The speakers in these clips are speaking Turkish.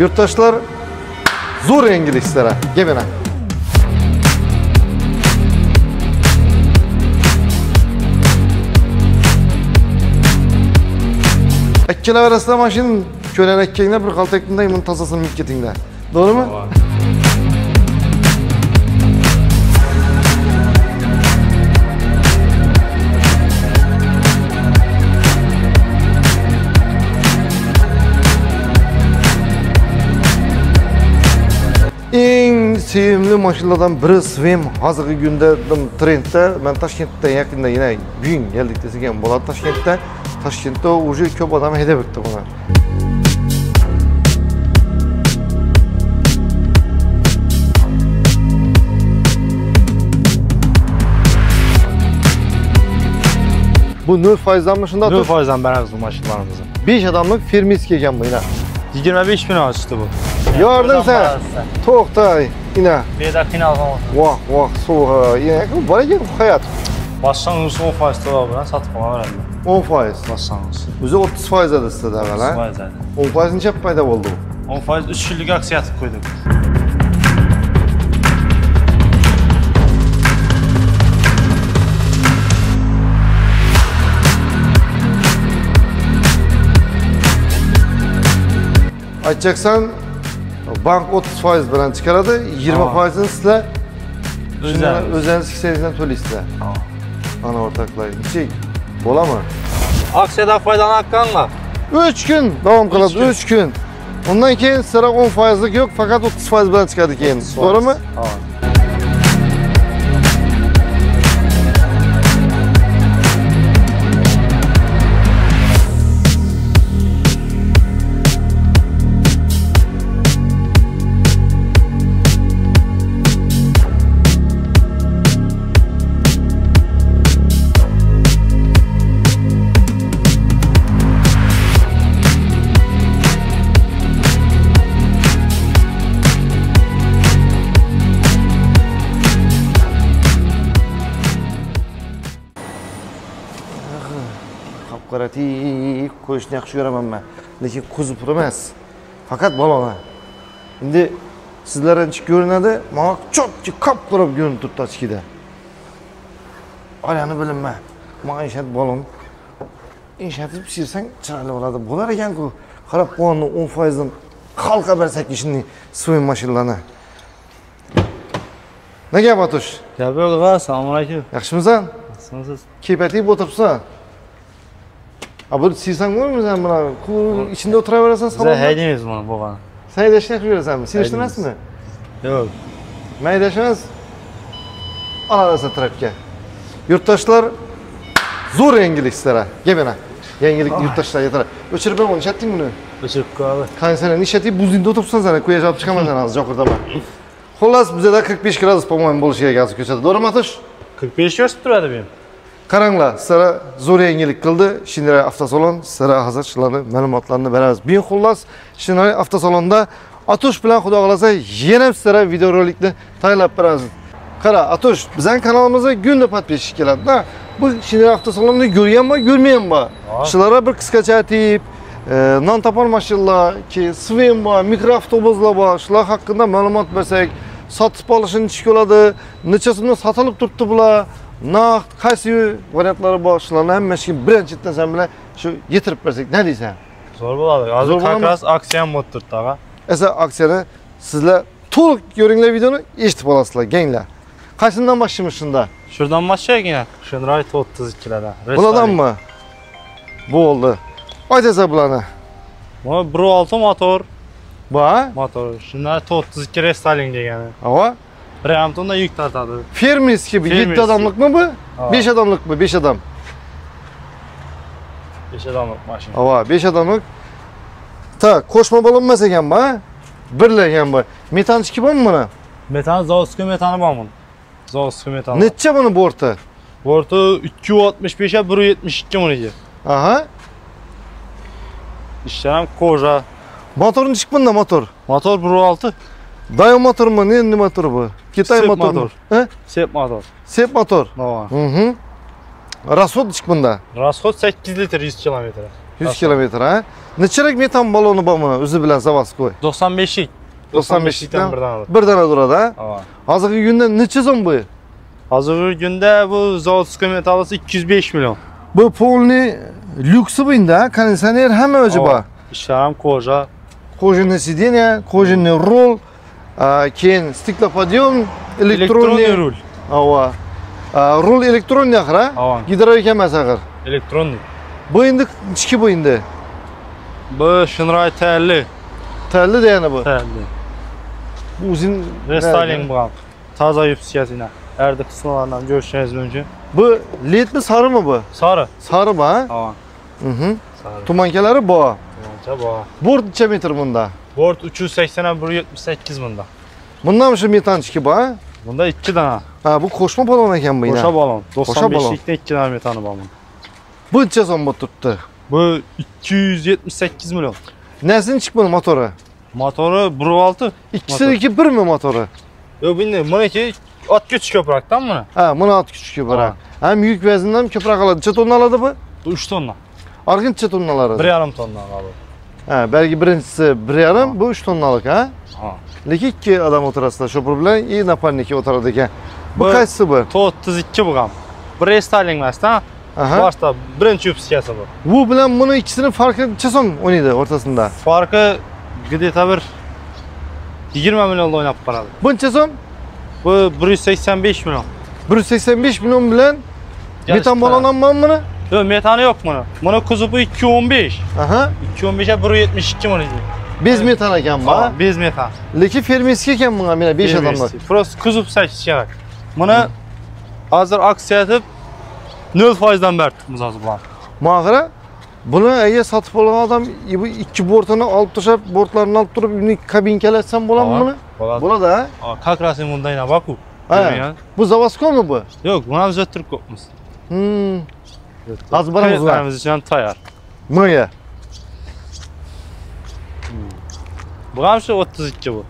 Yurttaşlar zo'r sizlarga. Gel Ikkilar orasida mana shu ko'lanakanglar bir qaltakda buni tozasini minib ketinglar. To'g'rimi? eng sevimli mashinalardan biri Swim hozirgi kunda trendda men Toshkentda yaqinda yana bugun keldik desak ham bo'ladi Toshkentda. Toshkentda уже ko'p odam haydab o'tdi buni. Bu 0%danmi shunda? 0%dan beramiz bu mashinalarimizni. 5 odamlik fermisk ekan bu yana. 25 bin olishdi bu. Gördün sen. To'xta, ina. Beda qiynalgan. Voh, voh. Yana bor ekan hayot. Başlangıç 10% to'lov bilan sotib qolaveradi. 10 foiz. Başlangıç. O'zi 30 foiz edi sizda avval, ha? 10% edi. 10 foiz necha paydo bo'ldi u? 10% 3 yillik aksiya atib qo'ydik. Aytacaksan bank 30 foiz bilan chiqaradi, 20 Tamam. foizini sizlar o'zingiz hisobingizdan to'laysizlar. Ana o'rtoqlar, nechik? Bo'ladimi? Aksiyadan foydalanayotganlar 3 kun davom Üç qiladi. 3 kun. Undan keyin sizlar 10 foizlik yo'q, faqat 30 foiz bilan chiqadi keyin. To'g'rimi? operativ qo'yishni yaxshi ko'raman man lekin qo'zi pur emas. Faqat balolar endi sizlardan ancha ko'rinadi mana chopchi qop qurib ko'rinib turibdi ochkida olani bilinman man ishatib bolam. Ishatib pishirsang chiroyli bo'ladi bo'lar ekanku. Qarab quvonni o'n foizdan xalqqa bersak shunday своим mashinalarni nima gap otush gap yo'q assalomu alaykum. Yaxshimisan? Yaxshimisiz? Kepatib o'tiribsan a bu siysang bo'lmaymi sen buni ku- ichida o'tiraverasan Size salonda haydaymiz bunu babana. sen haydashni yaxshi ko'rasanmi sen Haydaymiz. emasmi Yo'q. man haydash emas olaverasan trapga yurtdoshlar zo'r yangilik sizlarga gel mana yangilik yurtdoshlarga taraf o'chirib beraman ishlatding buni O'chirib qo'yadi. qani sen ishlatib buzingda o'tiribsan sen quyash olib chiqaman sen hozir joqirdaman xullas bizada 45 gradus по моему bo'lishi kerak hozir ko'chada to'g'rimi atush 45 ko'rsatib turadi benim. qaranglar sizlarga zo'r yangilik qildi shinray avtosalon sizlarga hozir shularni ma'lumotlarini beramiz bugun xullas shinray avtosalonda atush bilan xudo xohlasa yana sizlarga videorolikni tayyorlab beramiz qara atush bizani kanalimizga kunda подписчик keladida bu shinray avtosalonni ko'rganmi ko'rmaganmi shularga bir qisqacha aytib e, non topar mashinalar keyin svim bor mikroavtobuslar bor shular haqida ma'lumot bersak sotib olishni nechik bo'ladi necha so'mdan sotilib turibdi bular naqd qaysi variantlari bor shularni hammasiga birinchidan sen bilan shu yetirib bersak nima deysan Zo'r bo'ladi. Hozir Zo'r bo'ladimi? как раз aksiyam bo'lib turibdi, og'a. esa aksiyani sizlar to'liq ko'ringlar videoni eshitib olasizlar ganglar qaysidan boshlaymiz shunda Şuradan başlayalım. Şunray 32'lerden. bulardanmi bo'ldi aytasan bularni Bu 1.6 motor. bu ha Motor. Şunlar 32 restyling degani. ava bir hamtonda yük tortadi. fermerskiy bu yetti Fermerskiy. odamlikmi bu Ha. besh odamlikmi besh odam 5 adamlık mashina. ava besh odamlik tak qo'shma bo'linmas ekan bu ha birla ekan bu metanchiki bormi buni Metan zavodskiy metani bor bunun. Zavodskiy metani. necha buni borti Borti 265 ga 172 buniki. aha İşler ham koja. motor nechik bunda motor Motor 1.6. dayo motormi ne ne motor bu kitay Sep motormi motor. ha Sep motor. sep motor Nova. Mhm. Расход nechik bunda Расход 8 litr 100 kilometre. 100 kilometr ha. Nechalik metan baloni bor buni o'zi bilan zavodskoy? 95'lik. 95'likdan bir tane alır. bir dana turadi ha. Tamam. Hozirgi kunda necha so'm bu? Hazır günde bu zavodskoy metalası 205 milyon. Bu polni lyuksi bu endi ha. Konditsioner hamma o'zi bor. Ava. İşlerim koja. Kojinni sideniya, kojinni rul, a, keyin elektronniy Elektronli rul. Ava. A, Rul elektronniy axir ha? Ava. Gidrovika emas axir. Elektronli. Bu endi ichki bu endi. Bu Şınray terli. Talli degani bu. Terli. Bu uzun Restyling bu. Taza yüpsiyasına. Erde kısımlarından görüşeceğiz önce. Bu led mi sarı mı bu? Sarı. Sarı mı ha? Tamam. Hı hı. Sarı. Tumankalari bu. Tamam. Tamam. Board necha metr bunda? Bort 380 ham 178 bunda. mı shu metan ba? Bunda 2 tane. Ha, bu qo'shma balon ekan bu. Qo'sha balon. 95likda 2 tane metanı balon. bunda. Bu ne zaman bo'lib? Bu 278 million. Nesini chiq buni motori? Motori 1.6. motoru? Yok motori? Bunu bunday, at ot köprak ko'proqdan buni. Ha, buni ot kuchi ko'proq. Ham yuk vazndan ko'proq oladi. Necha tonna oladi bu? 3 tonna. Arkın necha tonna 1.5 tonla aladı. Ha, belki birincisi bir yarım, ha. bu üç tonnalık ha? Ha. Neki iki adam oturasında şoför bile, iyi napar neki oturadıkken. Bu, bu kaçsı bu? Bu 32 bu kam. Bu restyling mesela ha? Aha. Başta birinci yüpsikası bu. Bu bile bunun ikisinin farkı çeson oynaydı ortasında? Farkı gidi tabi 20 milyonla oynayıp paralı. Bu çeson? Bu 185 milyon. 185 milyon bile metan balonan mı mı? Yo metanı yok bunu. Bunu kuzubu 215. Aha. 215'e 172 milyon. Bez metan ekan bu. ha? Biz metan. Lekin fermerskiy ekan bunga mana 5 odamlar. Просто kuzup seçiş kerak. Bunu hazır aksiya etib 0%dan berdik hozir bular. Mag'ira buni agar sotib olgan odam bu ikki bortini olib tashlab, bortlarini olib turib, uni kabinkalatsam bo'ladimi buni? Bo'ladi. Bo'ladi ha? Aa, Как раз ему дайна baku. Ha. Bu zavодskoymi bu? Yo'q, buni ham zottirib qo'yibmiz. Hmm. Hozir boramiz ular. Kayıtlarımız için tayyor. Bunga. Bu ham shu 32 bu.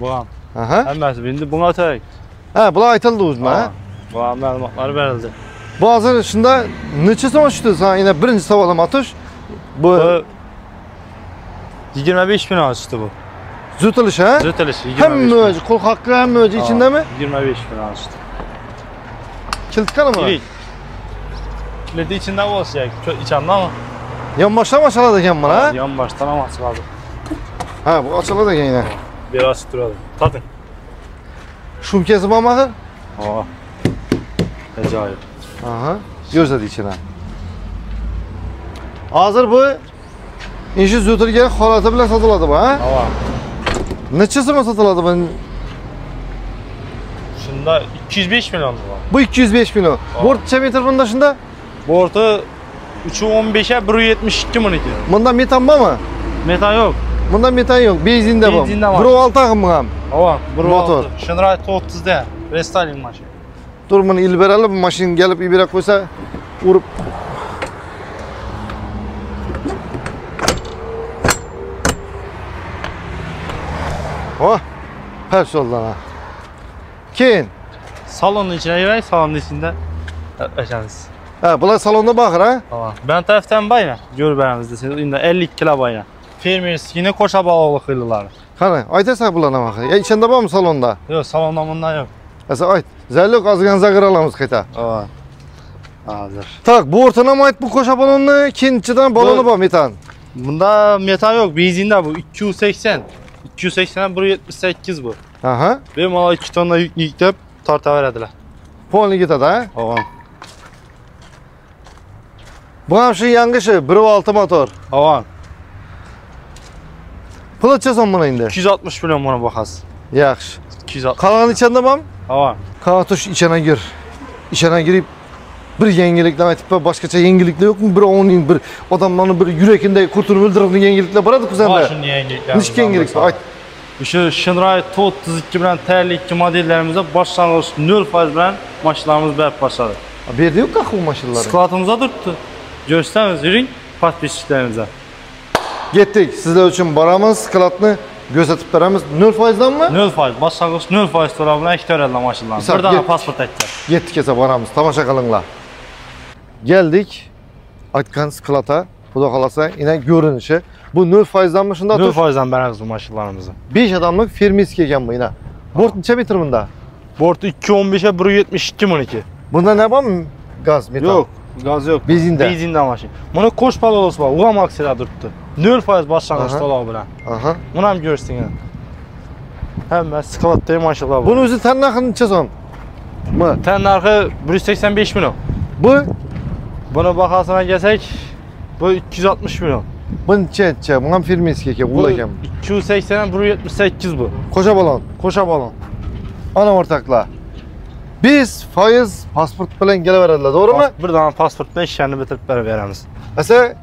Bu ham. Aha. Hammasi endi bunga tayyor. Ha, bular aytildi o'zima. ha? Bu ham ma'lumotlar berildi. Bu hozir shunda necha so'm tushdi? San yana birinchi savolim atush. Bu Bu 25 bin alıştı bu. zutilish ha? 25 Hamma bin. o'zi, qo'l haqqi hamma o'zi ichindami? 25 bin alıştı. Kilitkanimi? Kilit. Kilidi içinde olsa ya. kö- içinde ama. Yonboshdan ochiladi ekan buni, ha? Yan baştan ama açıldı. Ha, bu ochiladi ekan yana. Biraz duralım. Tadın. Shumkasi bormi axir? Aa. Acayip. Aha. Ko'rsat ichini. Hozir bu ishi zutilgan holati bilan sotiladi bu, ha? Ama Necha so'mga sotiladi bu? şunda 205 milyon var. Bu 205 million. Bort metr bunda shunda? Bu orta 3'ü 15'e 172 milyon. Bunda metan bormi? Metan yok. Bunda metan yo'q, benzinda bor. Benzinde bor. 1.6 axir bu ham. Ama bu Motor. Şunlar 30'da. Restyling maşın. Dur buni ilib berali, bu mashina kelib ibera qo'ysa, urib Oh, pes oldu ha. Keyin, Salonun içine girer, salonun içinde yaşarız. Ha, bular salonda baxir ha? Tamam. Ben taraftan bayna. Gör beğenizde siz indi 52 kilo bayna. Firmiz yine koşa bağlı kıyılılar. Qani, aytasan bularni axir. Ya ichida bormi salonda? Yok salonda bundan yok. Asa ayt. Zayliq ozgan zag'ir olamiz qayta. Aa. Hazır. Tak, bu o'rtana ayt bu qo'sha balonni, ikkinchidan baloni bor metan. Bunda metan yok. Benzinde bu 280. 280'den 178 bu. Aha. Benim ala 2 tonna yük yüklep tarta verediler. Polni ketadi ha? Tamam. Bu ham shu yangishi, 1.6 motor. Tamam. Pul so'm buni endi? 260 milyon buna bakası. Yaxshi. 260. Qolgani ichanda bormi? Tamam. Kartuş içine gir. İçine girip bir yenilikler aytıp başkaça yenilikler yok mu? Bir onun bir adamların bir yürekinde kurtulup öldüren yenilikler var adı kuzende. Başın yengelikler. Niçin yenilik var? Ayt. Şu Şınray 32 bilen terlikli modellerimize başlangıç 0% bilen maşinlarımız berp başladı. Bir yerde yok kakı bu maşınları. Gösteriniz yürüyün patpisçilerimize. Gittik. Sizler için baramız, sklatını gözetip veremiz. 0%dan mı? 0%. Başlangıç 0% dolar bilen iki törelde maşinlarımız. Misal, Bir git. pasport ettiler. Gittik esa baramız. Tamaşa kalınla. Geldik. Aytkan sklata. Xudo xolasa yine görünüşü. Bu 0%dan mı şunda 0 atuş? foizdan beramiz bu mashinalarimizni 5 adamlık firmiski ekan bu yine. Bort necha metr bunda? borti 215 172 miniki Bunda ne var mı? Gaz, metan. yo'q gaz yo'q Benzinda. benzinda mana qo'sh palolosi bor u ham aksiyada turibdi 0 foiz boshlang'ich to'lov bilan Aha. buni ham ko'rsang hamma skladda mashinalar bor Bunun o'zi tan narxi necha so'm? Bu. tan narxi 185 million Bu buni bahosini kelsak bu 260 million bu necha necha? Bu ham firmiski ekan, ul ekan. 280 178 bu Qo'sha balon. qo'sha balon Ana o'rtoqlar. Biz foiz pasport bilan kelaveradilar, to'g'rimi? bir dona pasport bilan ishlarni bitirib berib beramiz Asa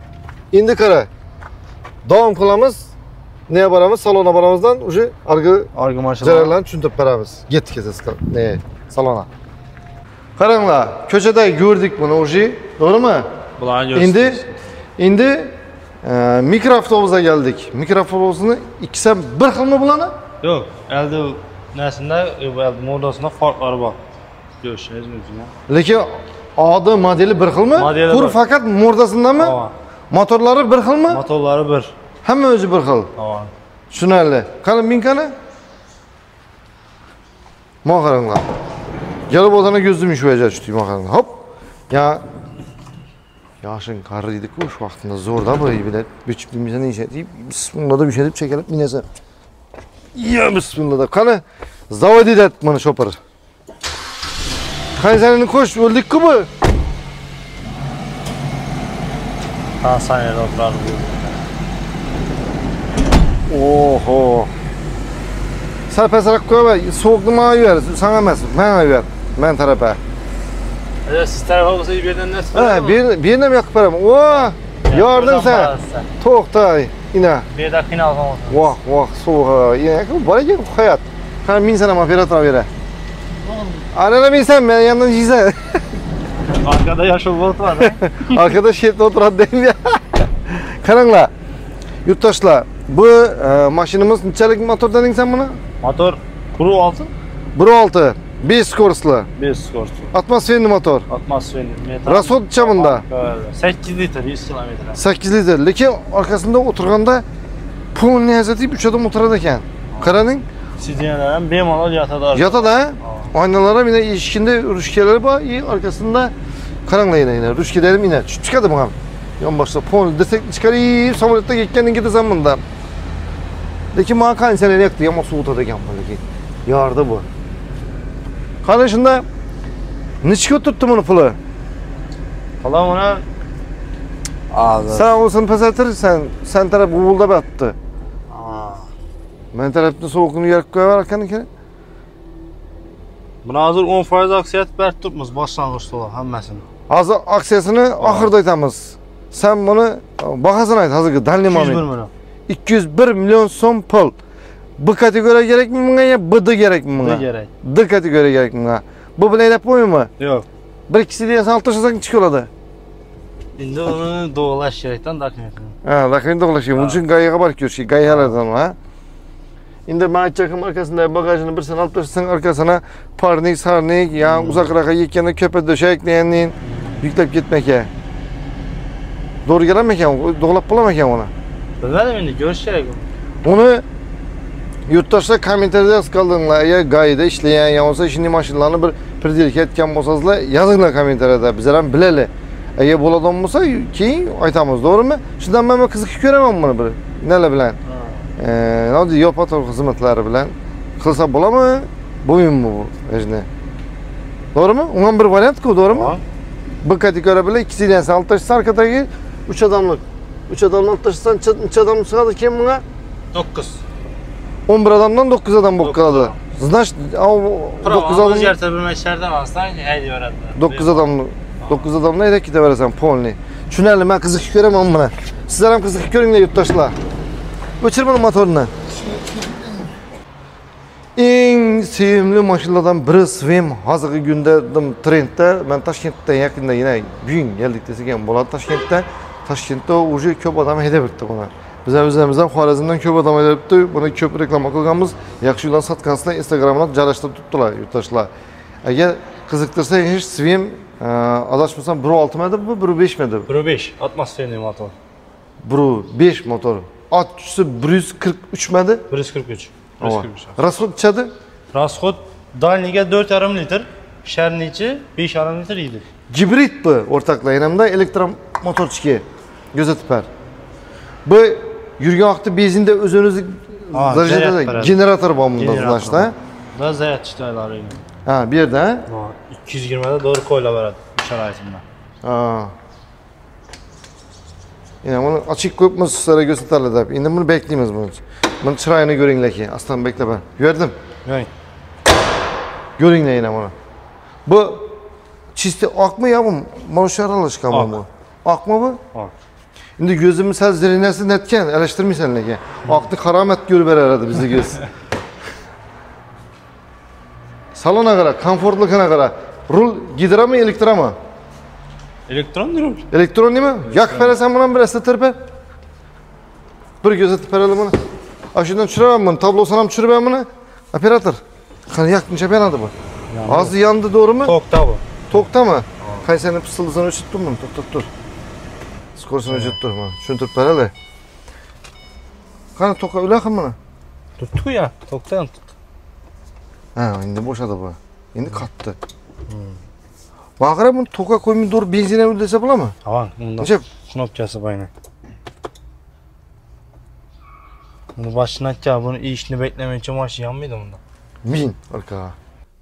endi qara. Davom qilamiz. Nega boramiz? Salonga boramizdan уже argi orga mashina jarayonlarni tushuntirib beramiz. Yetdik esa ne salona. Qaranglar, ko'chada ko'rdik buni уже, to'g'rimi? bularni Endi endi e, mikroavtobusga keldik. Mikroavtobusni ikkisi ham bir xilmi bularni? yo'q endi narsada modasida farqlari bor ko'rishingiz mumkin Lekin odi modeli bir xilmi? Pur bir. faqat murdasindami? Hava. Motorlari bir xilmi? motorlari bir Hamma o'zi bir xil. Tushunarli. Qani minkani? Mana qaranglar. O'zini ko'zim shu yerga tushdi, mana qaranglar. Hop. Ya Yoshing qariydi-ku shu vaqtida zo'rda bu bilet. Bichib bilmasani ishlatib, bismillah deb ishlatib chekalab minasan. Ya bismillah deb. Qani zavodi det mana shopir. Qaysanini qo'sh, o'ldik-ku bu. ha sanada o'tiradi Oho. Sal pastroq qo'yma, sovuqni menga yuber, sana emas, menga yuber. Men tarafa. bu siz tarafa bo'lsa bu yerdan nasib Ha, bir bir yerdan yoqib beraman. O, yording sen. To'xta, ina. bu yerda qiynalgan bo'lsa Voh, voh, sovuq. Ina, bor ekan hayot. Qani men sana operator bera. Arana minsan, men yandan yeysan. arkada yashil o'tiradi Arkada shetda o'tiradi deydi ya. Qaranglar. Yurtdoshlar, bu e, mashinamiz nechalik motor deding sen buni? motor kuru oltin 1.6, 5 skorsli, 5 skorost atmosferli motor. atmosferli metan Rasod necha bunda? 8 litr 100 kilometr 8 litr. Lekin orqasida o'tirganda polni azatib 3 odam o'tiradi ekan. Qarang, sidyalar ham bemalol yotadi yotadi ha? Yine eshikinde rushkalari bor, и orqasida qaranglar yana yana rushkalar ham yana tushib chiqadi bu ham. Yonboshda pol desek chiqarib samolyotda ketgandan ketasan bunda. Lekin mana qanchalar yoqdi, yomon sovutadi ekan bu lekin. Yordi bu. Qani shunda nechga turibdi buni puli? Hala buni hozir Sen o'zini pasaytir, sen sen taraf g'uvuldab yotdi. Men tarafni sovuqni yorib qo'yaver ekan ekan. Buni hozir 10% aksiya berib turibmiz boshlang'ich to'lov hammasini Hozir aksiyasini oxirida aytamiz. Sen buni bahosini ayt hozirgi dalniy 201 moment. million 201 million so'm pul. B kategoriya kerakmi bunga yo B D kerakmi ne bunga? kerak D kategoriya kerakmi bunga? Bu bilan aytib qo'ymaymi? yo'q Bir ikkisi degan olib tashlasak necha bo'ladi? endi uni to'g'irlash kerakdan dokumentini Ha, kerak. Buning uchun gayaga borib ko'rish kerak, gayalardan ha. Endi men aytchakim orqasida bagajini bir san olib tashlasang orqasına parnik, sarnik, ya uzoqroqqa yetganda ko'pa döşek deyanin yüklep ketmaka. Doğru geldimi ekan? Doğlab bo'lamikan uni? bilmadim endi ko'rish kerak Uni yurtdoshlar kommentariyada yozib qoldinglar. Agar gayida ishlagan yo bo'lsa shunday mashinalarni bir predelga aytgan bo'lsangizlar, yozinglar kommentariyada. Bizlar ham bilaylik. Agar bo'ladigan bo'lsa, keyin aytamiz, to'g'rimi? Shundan men qiziqib ko'raman buni bir. Nima bilan? Ee, Nodi yopator xizmatlari bilan qilsa bo'ladimi? Bo'lmaymi bu ejni? To'g'rimi? Undan bir variant-ku, to'g'rimi? Bir kategoriya bilan ikkisi degan olib tashlasa orqadagi 3 odamlik. 3 odamni olib tashlasan, necha odam sig'adi keyin bunga? 9 11 odamdan 9 odam bo'lib Dokuz qoladi. odam. Значит, 9 odam o'zgartirib bilmaslardan olsang haydaveradi 9 odam 9 odamni haydab ketaverasan polni. Tushunarli, men qiziqib ko'raman buni. Sizlar ham qiziqib ko'ringlar yurtdoshlar. o'chirmini motorini eng sevimli mashinalardan biri Swim hozirgi kunda trendda. Men toshkentda yaqinda yana bugun keldik desak ham bo'ladi toshkentda. Toshkentda уже ko'p odam haydab yuribdi buni. Biza o'zimizdan xorazmdan ko'p odam haydab yuribdi. Buni ko'p reklama qilganmiz. Yaxshi ular sotkansizlar Instagramda joylashtirib turibdilar yurtdoshlar. Agar qiziqtirsa qiziqtirsangiz svem e, adashmasam 1.6 mi deb bu 1.5 mi deb 1.5 besh motor. Bir besh motor. ot tushsa bir yuz qirq uchmadi? Bir yuz qirq uch. Расход ichadi? Расход дальныйga to'rt yarim litr sharnichi besh yarim litr yeydi. Gibridmi o'rtaklaymiz elektromotorchiki go'zatipar bu yurgan vaqtda benzinda o'zimizni darajada generator bor bunda zaryadchi va zaryad ha bu yerda ikki yuz yigirmada dori qo'yilib sharoitimda Yine bunu açık koyup mı sizlere gösterler deb. Endi buni beklaymiz bunu. Bunun chiroyini ko'ringlar keyin. Aslan bekle ben. Gördüm. Yo'q. Ko'ringlar yine bunu. Bu çisti oq mı ya bu? Shu aralashgan Oq. bu. Oq mı bu? Oq. Endi gözümü sal zirinasi netken, alashtirmaysan lekin. Oqni qaromat ko'rib beradi bizni göz. Salona qara, komfortligina qara. Rul gidrami, elektrami? Elektron rul. Elektron nima? Yoqib berasan bilan bir eslatib ber. Bir kuzatib beradi buni. Ana shundan tushiraman buni, tablosini ham tushiraman buni. Operator. Qani yoqincha beradi bu. Hozir yondi, to'g'rimi? Tokda bu. Tokdami? Qaysini pisildisini o'chirib buni, to'xtab tur. Skorsini o'chirib tur, mana tushuntirib beradi. Qani to'qa ular buni. Tuttu ya. Tokdan tuttu. Ha, endi bo'shadi bu. Endi qatdi. Mana qara buni to'qa qo'ymay to'g'ri benzin ham desa bo'ladimi? Tamam. Bunda Necha? knopkası bayna. Bunu başına açacağım. Bunu işini beklemen için maşı yanmıydı bunda. Min arka.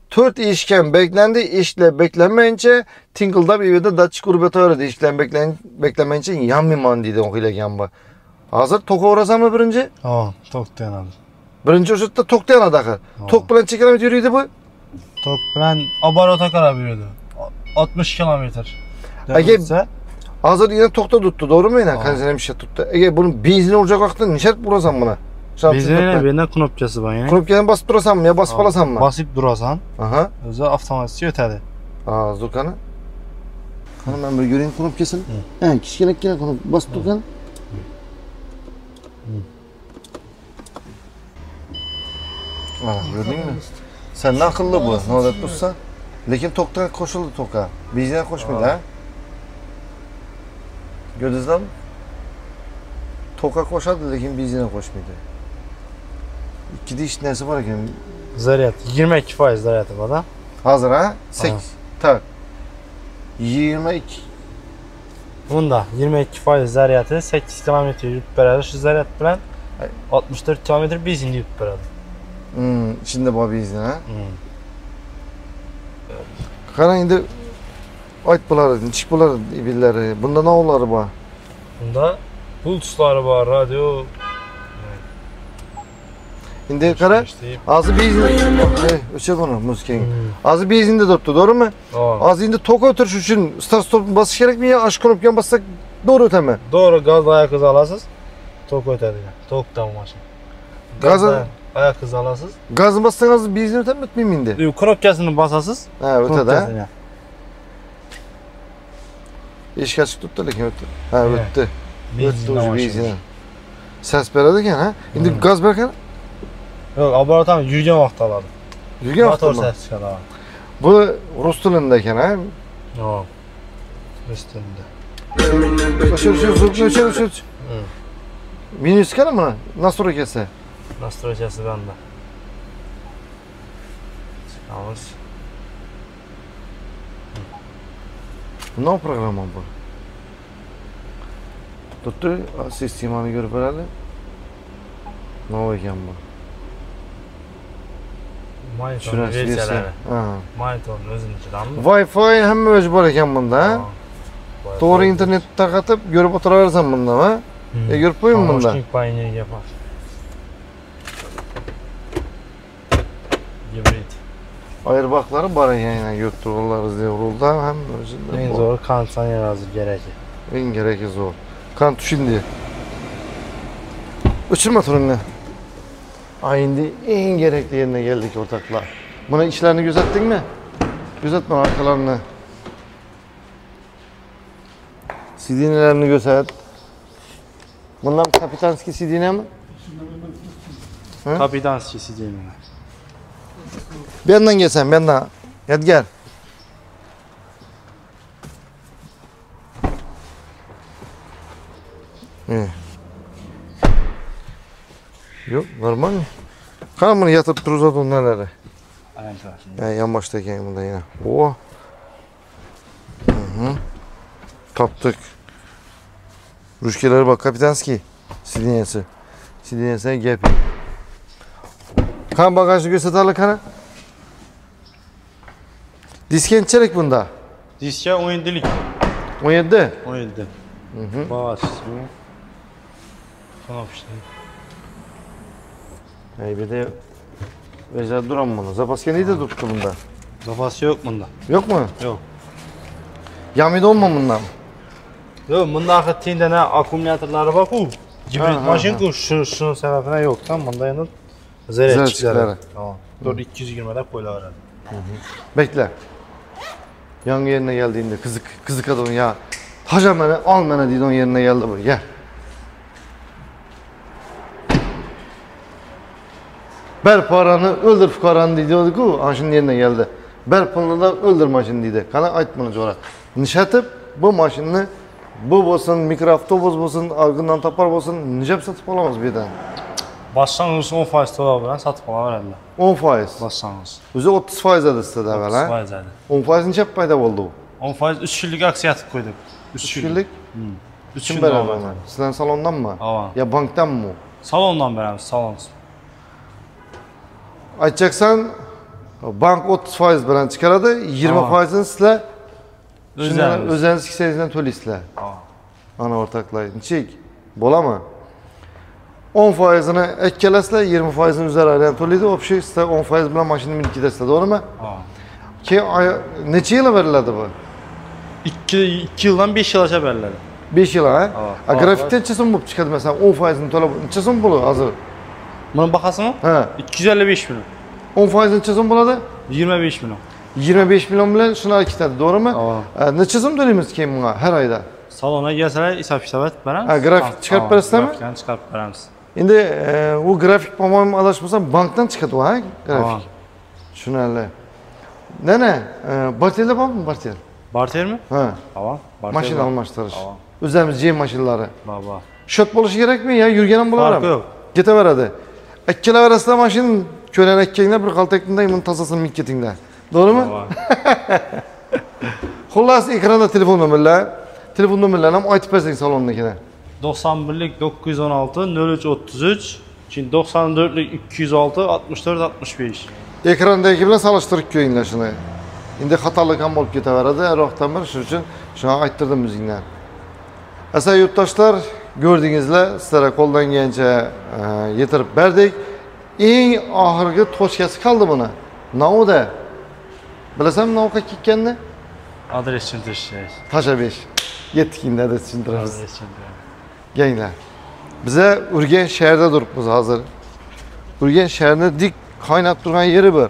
To'rt eshikkan beklendi, eshiklar beklanmayincha tingildab u yerda datchik urib yotaveradi. Eshiklar beklan beklanmayincha yanmayman deydi o'qiylagan bu. Hozir to'q o'rasanmi birinchi? Tamam. Tokdan aldım. Birinchi o'sha yerda to'q yanadi axir. To'q bilan necha kilometr yuriydi bu? Tok bilen abarota karar veriyordu. 60 kilometre. Ege- Hozir yana to'xta tutdi, to'g'rimi? Yana Ha. kondisioner ishlab turibdi. Agar buni benzin uracak vaqtda necha urasan buni? Benzinle benden knopkası var yani. Knopkani bosib turasanmi yo bosib qolasanmi? Basıp durasan. Aha. Özü avtomatik ötedi. Ha, zurkani. Qani men bir ko'ring knopkasini. Ha, kichkinakkina knop bosib turgan. Mana ko'rdingmi? Sen ne akıllı bu? Ne odat tursa? Lekin to'qqa qo'shildi to'qqa. Benzin qo'shmaydi, ha? Gördingizmi? To'qqa qo'shadi, lekin benzin qo'shmaydi. Ikkida ish narsa bor ekan. Zaryat. 22 faiz zaryatı var da. Hozir ha? 8 Ha. tak. 22 Bunda 22 faiz zaryatı 8 kilometre yürüp beraber şu zaryat bilen 64 kilometre benzin yürüp beraber. Hmm, içinde bor benzin ha? Hmm. Qara endi ayt bular, nechik bular ibillari. Bunda navlari bor. Bunda bulutları var, radyo. Endi qara, hozir benzin, o'chir buni muzkang. Hmm. Hozir benzinda turibdi, to'g'rimi? Hozir endi to'q o'tirish uchun start stop bosish kerakmi yo osh knopkani bossak to'g'ri o'taman? Doğru gaz ayak hızı alasız. Tok ötedi. Tok da bu maşın. Gazı- Ayak hızı alasız. Gaz bassanız bizden öte mi ötmeyi miydi? Krokkasını basasız. Ha öte de. İş kaçık tuttu lakin öte. Ha öte. Öte ucu bizden. Ses beradiken ha? Şimdi hmm. gaz bırakan? Yok abaratan yürüyen vakti aladı. Yürüyen vakti mı? Motor ses çıkardı abi. Bu Rus dilindeyken ha? Yok. Rus dilinde. Şöyle şöyle şöyle şöyle şöyle. Minüskar mı? Nasıl rekesi? настройкасыдан да chiqamiz bundoq programma bu xuddi sistemani ko'rib beradi nov ekan bu monitorni monitorni o'zini ichidanmi wi fi hamma o'zi bor ekan bunda to'g'ri internetni tarqatib ko'rib o'tiraverasan bundami ko'rib qo'ying bunda naushnik по энергия Ayırbaqlari bor ekan, yana yo'ttirg'inlar rulda hamma o'zida. En zoru kondisyoner hazır gerekli. Eng keragi zo'r. Qani tushindi. O'chirma turingni. Ha, endi eng kerakli yerga keldik o'rtoqlar. Buni ishlarni kuzatdingmi? Kuzatma arqalarini. Sidinalarni ko'rsat. Bundan kapitanskiy sidinami? Hı? Kapitan sisi değil mi? Bu yandan gelsen, bu yandan. Yadgar. Yo'q, normal mi? Qani buni yatib turadi undanlari. Aylantirasın. Ha, yan boshda ekan bunda yana. O. Mhm. Topdik. Rushkalari bor, kapitanskiy. Sidiniyasi. Sidiniyasi gap. Qani bagajni ko'rsatali qani? Diska nechalik bunda? Diske 17'lik. 17. 17. Mhm. Bağış ismi. Tamam işte. Ey bir de Vezer duran bunu. Zapaska neydi tuttu bunda? Zapası yok bunda. Yok mu? Yok. Yamida olma bundan. Yok bunda akı tinde ne akümülatörleri bak u. Ha, maşin ku şu şunun sebebine yok tam bunda yanı Zerretçikleri. zerretçikleri. Tamam. Dur 220'de koyla verelim. Bekle. Yan yerine geldiğinde kızık kızık adamın ya. Haca beni al beni dedi onun yerine geldi bu. Gel. Ber paranı öldür fukaranı dedi ku. Aşın yerine geldi. Ber da öldür maşını dedi. Kana ait bunu sonra. Nişatıp bu maşını bu olsun mikroavtobus olsun argından tapar olsun nişap satıp alamaz birden. Başsanız 10 faiz veren satıp ala verenler. 10 faiz. Başsanız. Özü 30 faiz adı istedi 30 evvel ha. faiz aydı. 10 faiz nişap payda oldu. 10 faiz 3 yıllık aksiye atıp koyduk. 3 3 yıllık. 3 Kim yıllık beraber dolar. mi? Sizden salondan mı? Ava. Ya banktan mı? Salondan veremiz salon. Aytacaksan bank 30 faiz bilan chiqaradi, 20 Aa. foizini sizlar Özlerimiz. o'zingiz hissangizdan to'laysizlar. Ana o'rtoqlar, nechik? Bo'ladimi? 10 faizini ekkelesle 20 faizini üzeri ayrıyan şey to'laydi o'sha kishi sizda 10 foiz bilan mashinani minikida sizda to'g'rimi keyin necha yil beriladi bu? İkki ikki yildan besh yilgacha beriladi besh yil a grafikda necha so'm bo'lib chiqadi masalan o'n foizini to'lab necha so'm bo'ladi hozir buni bahosimi ha ikki yuz ellik besh million o'n foizi necha so'm bo'ladi yigirma besh million yigirma besh million bilan shunaqa ketadi to'g'rimi necha so'm to'laymiz keyin bunga har oyda salonga kelsalar hisob kitob qilib beramiz grafik chiqarib berasizlarmi grafikani chiqarib beramiz Endi e, u grafik по-моему adashmasam bankdan chiqadi u ha Ava. grafik. Tushunarli. Nana, e, bartelda bormi bartel? Barter mi? Ha, Ava. Barter mashina var. almashtirish. Ava. O'zimiz J mashinalari. Baba. Shot bo'lishi kerakmi? yo yurgan ham Farkı bo'laveradi. yok. Ketaveradi. Ikkala orasida mashina ko'lanakanglar bir qaltakingdan buni tozasini minib ketinglar. To'g'rimi? Baba. Xullas ekranda telefon nomerlar, telefon nomerlarini ham aytib bersang salonnikini. 91'lik 916 03 33 Şimdi 94'lük 206 64 65. ekrandagi bilan solishtirib ko'ringlar shuni. Endi xatolik ham bo'lib ketaveradi roqdan bir shuning uchun shuni ayttirdim o'zingdan aziz yurtdoshlar ko'rdingizlar sizlarga qo'ldan kelgancha e, yetirib berdik. Eng oxirgi tochkasi qoldi buni. Novda bilasanmi novga ketganini Adres için teşekkür tasha besh. Yetdik endi adres tushuntiramiz. Adres için Ganglar. Biza Urganch shahrida turibmiz hozir. Urganch shahrini dik qaynab turgan yeri bor.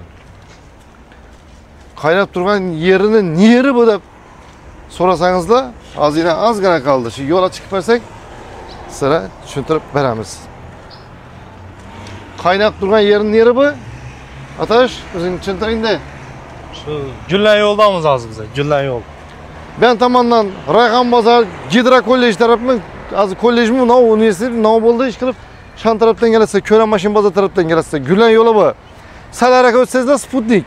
Qaynab turgan yerini neri bu deb so'rasangizlar, hozirdan ozgina qoldi. Shu yo'lga chiqib bersak, sizlarga tushuntirib beramiz. Qaynab turgan yerini neri bu? Atash, o'zing tushuntiringda. Şu Güllen yoldamız az bize. Güllen yol. Ben tomondan Rayhon bozor gidro kollej tarafman hozir kollejmi no universitet no bo'ldi ish qilib shan tarafdan kelasizlar ko'ran mashin bozor tarafdan kelasizlar gulan yo'li bu. Sal aka o'tsangizlar sputnik.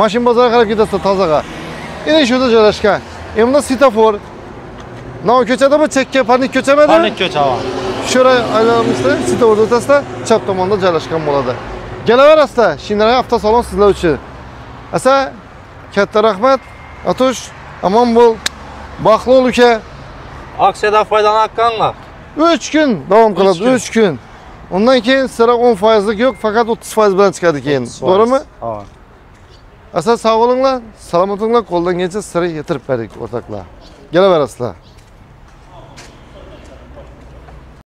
Mashin bozorga qarab ketasizlar tozaga ana shu yerda joylashgan endi bunda svetofor no ko'chadami chekka panik ko'chamidi Panik hava. sho'ra aylanishda svetoforda o'tasizlar chap tomonda joylashgan bo'ladi kelaverasizlar shinray avtosalon sizlar uchun asa katta rahmat atush omon bo'l baxtli uka Aksiyada faydalan hakkınla. 3 kun davom qiladi kun. 3 kun undan keyin sizlar 10 foizlik yo'q faqat 30 foiz bilan chiqadi keyin to'g'rimi Hava. asa sog' bo'linglar salomat bo'linglar qo'ldan kelsa sizlarga yetirib berdik o'rtoqlar kelaverasizlar